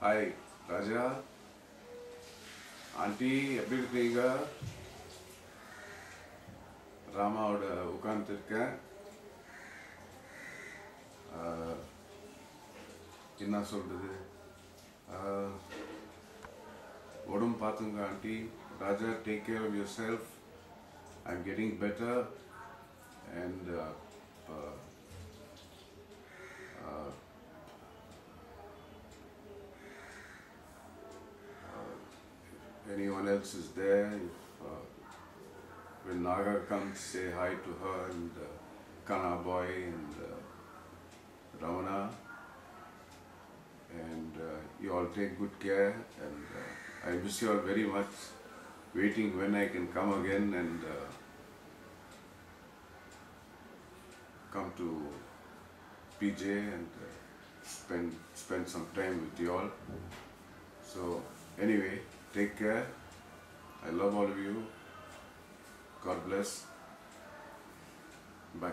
Hi ராஜா aunty எப்படி இருக்கீங்க? ராமாவோட உட்காந்துருக்கேன் என்ன சொல்றது? உடம்பு பார்த்துங்க aunty Raja take care of yourself I am getting better and anyone else is there, if uh, when Naga comes, say hi to her and uh, Kana boy and uh, Ramana. And uh, you all take good care and uh, I miss you all very much. Waiting when I can come again and uh, come to PJ and spend spend some time with you all. So anyway, take care. I love all of you. God bless. Bye.